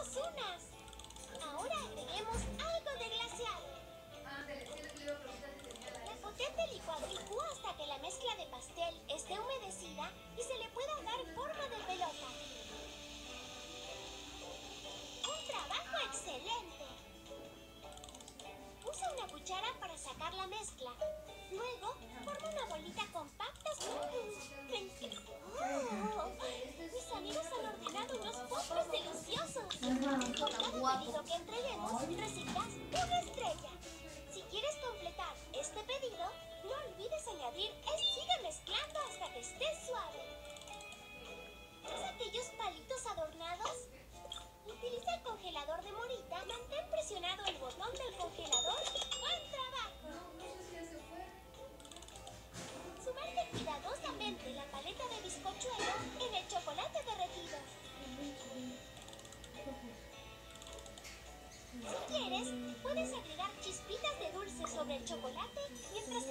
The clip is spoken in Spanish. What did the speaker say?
tenemos unas. Ahora agreguemos algo de glaseado. La potente licuado licúa hasta que la mezcla de pastel esté humedecida y se le pueda dar forma de pelota. ¡Un trabajo excelente! Usa una cuchara para sacar la mezcla. Luego, deliciosos. del chocolate mientras